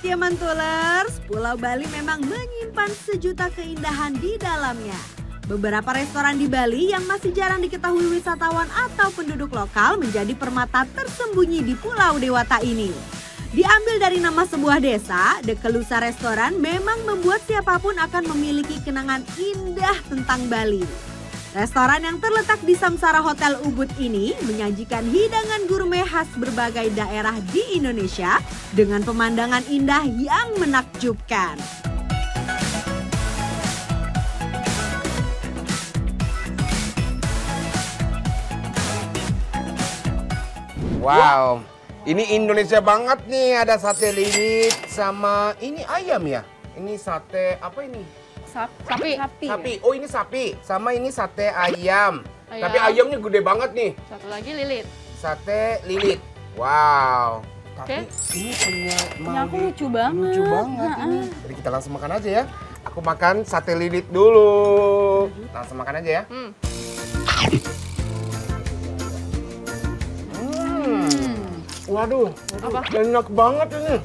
ya Mantulers. Pulau Bali memang menyimpan sejuta keindahan di dalamnya. Beberapa restoran di Bali yang masih jarang diketahui wisatawan atau penduduk lokal menjadi permata tersembunyi di Pulau Dewata ini. Diambil dari nama sebuah desa, The Kelusa Restoran memang membuat siapa pun akan memiliki kenangan indah tentang Bali. Restoran yang terletak di Samsara Hotel Ubud ini menyajikan hidangan gourmet khas berbagai daerah di Indonesia dengan pemandangan indah yang menakjubkan. Wow, ini Indonesia banget nih. Ada sate lilit sama ini ayam ya. Ini sate apa ini? Sap- sapi. Sapi. Sapi. Oh ini sapi. Sama ini sate ayam. Ayam. Tapi ayamnya gede banget nih. Satu lagi lilit. Sate lilit. Wow. Tapi Oke. ini punya Punya aku lucu banget. Lucu banget Ha-ha. ini. Jadi kita langsung makan aja ya. Aku makan sate lilit dulu. Langsung makan aja ya. Hmm. Hmm. Waduh, Apa? enak banget ini.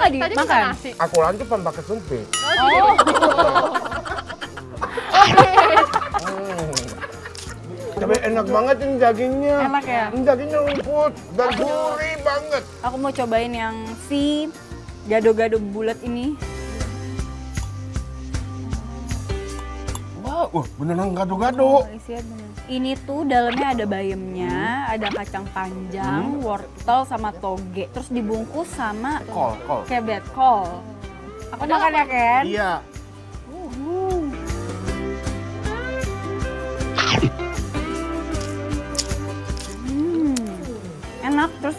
Nggak Tadi dimakan? makan nasi. Aku lanjutan pakai sumpit. Oh, Hmm. Tapi enak banget ini dagingnya. Enak ya? Ini dagingnya empuk dan gurih banget. aku mau cobain yang si gado-gado bulat ini. Uh, beneran gado-gado. Oh, isinya bener. Ini tuh dalamnya ada bayamnya, ada kacang panjang, wortel sama toge. Terus dibungkus sama Kol, kol. kebet kol. Aku makan ya, Ken? Iya. Uh. Hmm. Enak terus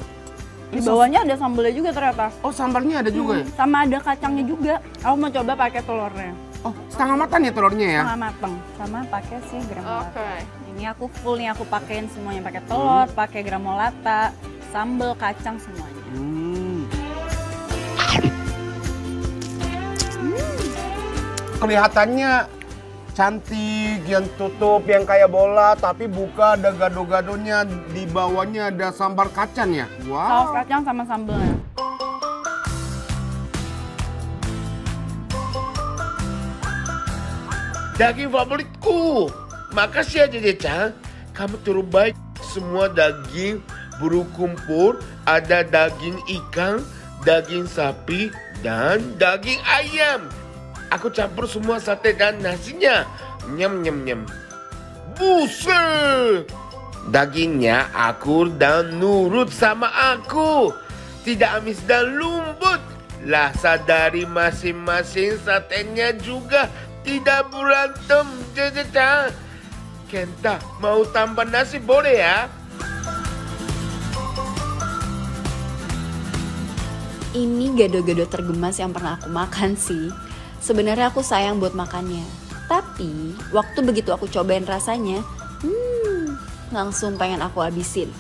di bawahnya ada sambelnya juga ternyata. Oh, sambalnya ada juga ya? Sama ada kacangnya juga. Aku mau coba pakai telurnya. Oh, setengah matang ya telurnya ya? Setengah mateng. Sama pakai si granulata. Oke. Ini aku full nih aku pakein semuanya pakai telur, pakai granulata, sambel, kacang semuanya. Hmm. Kelihatannya cantik, yang tutup, yang kayak bola, tapi buka ada gado-gadonya, di bawahnya ada sambal kacang ya? Saus Wow. kacang sama sambelnya. Daging favoritku. Makasih ya Jeca. Kamu terbaik. Semua daging berukumpul. Ada daging ikan, daging sapi, dan daging ayam. Aku campur semua sate dan nasinya. Nyem nyem nyem. Buset! Dagingnya akur dan nurut sama aku. Tidak amis dan lembut. Rasa dari masing-masing satenya juga tidak berantem. Jejeca. Kenta, mau tambah nasi boleh ya? Ini gado-gado tergemas yang pernah aku makan sih. Sebenarnya aku sayang buat makannya. Tapi waktu begitu aku cobain rasanya, hmm, langsung pengen aku habisin.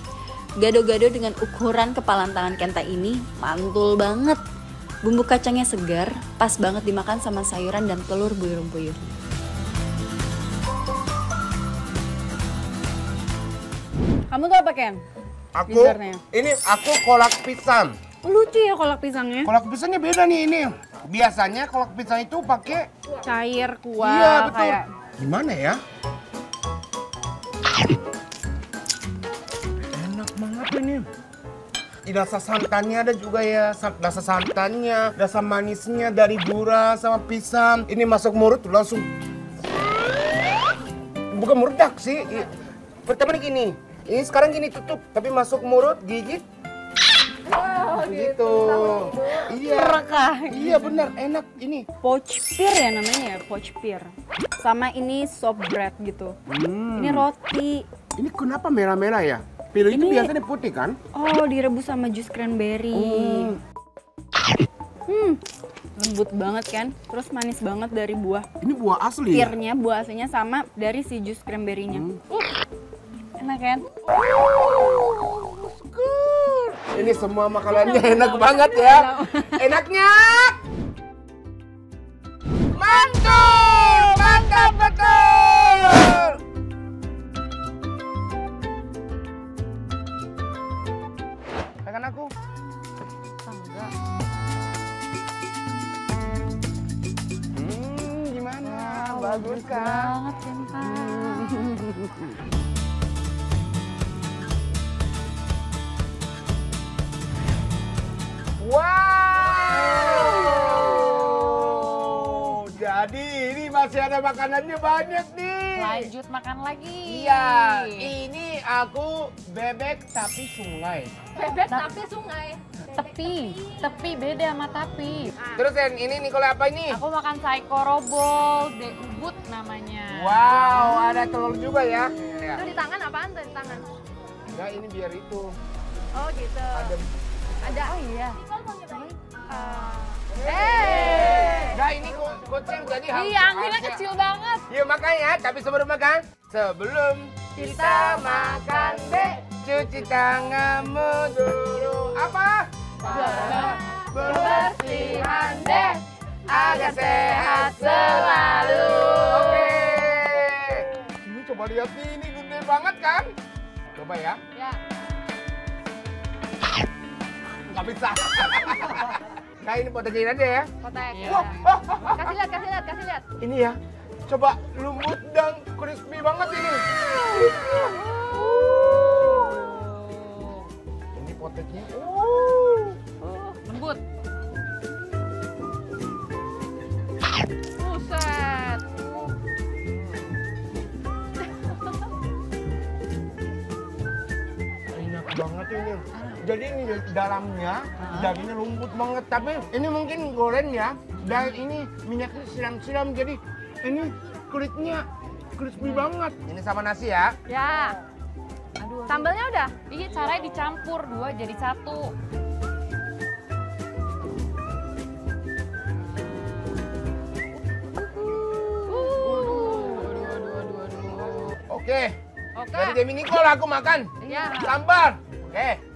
Gado-gado dengan ukuran kepalan tangan Kenta ini mantul banget. Bumbu kacangnya segar, pas banget dimakan sama sayuran dan telur buyur-buyur. Kamu tuh apa, Ken? Aku, Dessertnya. ini aku kolak pisang. Lucu ya kolak pisangnya. Kolak pisangnya beda nih ini. Biasanya kolak pisang itu pakai Cair, kuah, Iya betul. kayak Gimana ya? Rasa santannya ada juga ya, Sa- rasa santannya, rasa manisnya dari gula sama pisang. Ini masuk mulut langsung. Bukan meledak sih. Pertama gini, ini sekarang gini tutup, tapi masuk mulut gigit. gitu. Iya. Rekah. Iya benar, enak ini. poach pear ya namanya ya, poach pear. Sama ini sop bread gitu. Hmm. Ini roti. Ini kenapa merah-merah ya? Pilo itu Ini- biasanya putih kan? Oh, direbus sama jus cranberry. Hmm. Hmm, lembut banget kan? Terus manis banget dari buah Ini buah asli. ya? pearnya, buah aslinya sama dari si jus cranberry-nya. Hmm. Uh, enak kan? Ini semua makanannya enak banget ya. Enaknya. Ke mana aku? Tangga. Hmm, gimana? Wow, bagus, kan? banget, Cinta. wow! Ada makanannya banyak nih. Lanjut makan lagi. Iya, ini aku bebek tapi sungai. Bebek tapi sungai. Tepi, tepi beda sama tapi. Terus yang ini Nikola apa ini? Aku makan saiko robol, de ubud namanya. Wow, ada telur juga ya. ya. Itu di tangan apaan tuh di tangan? Enggak, ini biar itu. Oh gitu. Ada. Ada. Oh iya. Eh. Enggak, ini ku- kucing jadi harus. Iya, anginnya kecil banget. Yuk makan ya, tapi sebelum makan, sebelum kita makan deh, cuci tanganmu dulu. Apa? Bersihan deh, agar sehat selalu. Oke. Ini coba lihat nih, ini gede banget kan? Coba ya. Ya. Nggak bisa. Nah ini potekin aja ya. Kotek. Iya. Wah. Kasih lihat, kasih lihat, kasih lihat. Ini ya, coba lembut dan crispy banget. Ini di dalamnya dagingnya lembut banget. Tapi ini mungkin goreng ya. Dan ini minyaknya siram-siram. Jadi ini kulitnya crispy banget. Ini sama nasi ya. Ya. Aduh. Sambalnya udah? Iya, caranya dicampur dua jadi satu. Oke. Oke. Dari Demi Nicole aku makan. Ya. Sambar. Oke. Oke.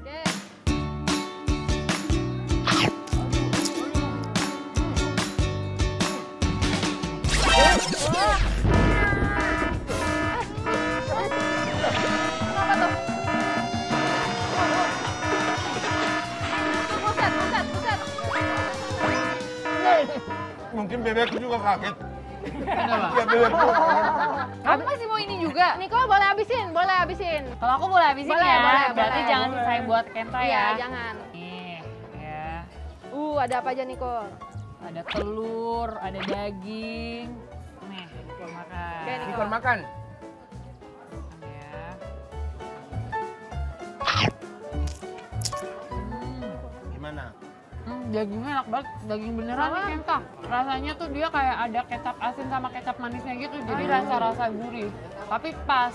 Mungkin bebekku juga kaget. Ya bebekku. Kamu masih mau ini juga? Niko boleh habisin, boleh habisin. Kalau aku boleh habisin Boleh, ya. boleh, Berarti boleh. jangan sisain buat Kenta Iya, ya. jangan. Nih, ya. Uh, ada apa aja Niko? Ada telur, ada daging. Nih, kita makan. Oke, nih. Nicole makan. Dagingnya enak banget, daging beneran nih Kenta. Rasanya tuh dia kayak ada kecap asin sama kecap manisnya gitu, jadi rasa-rasa gurih. Tapi pas.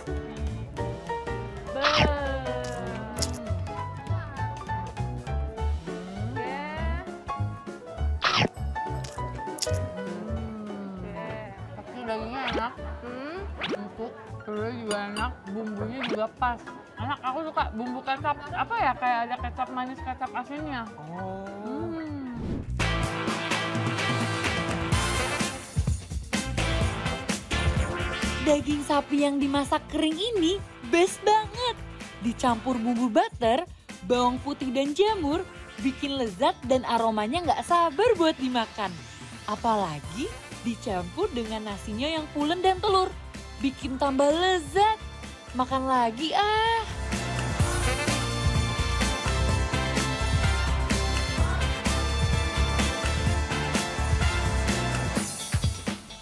Enak, bumbunya juga pas. Enak, aku suka bumbu kecap, apa ya, kayak ada kecap manis, kecap asinnya. Oh. Hmm. Daging sapi yang dimasak kering ini best banget. Dicampur bumbu butter, bawang putih dan jamur, bikin lezat dan aromanya nggak sabar buat dimakan. Apalagi dicampur dengan nasinya yang pulen dan telur. Bikin tambah lezat. Makan lagi ah.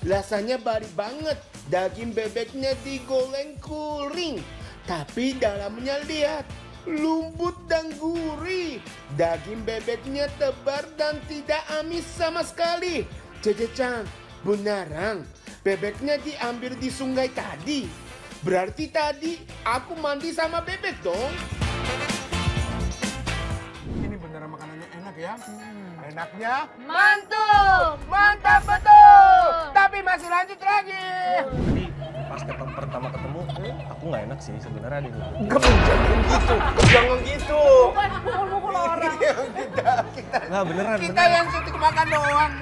Rasanya bari banget. Daging bebeknya digoreng kuring. Tapi dalamnya lihat. Lembut dan gurih. Daging bebeknya tebar dan tidak amis sama sekali. Cece-chan, beneran. Bebeknya diambil di sungai tadi. Berarti tadi aku mandi sama bebek dong. Ini beneran makanannya enak ya. Enaknya Mantul. mantap betul. Tapi masih lanjut lagi. Tadi pas ketemu pertama ketemu, aku nggak enak sih sebenarnya di jangan gitu, jangan gitu. Mukul-mukul orang. kita, kita, Nggak beneran, kita beneran. yang syuting makan doang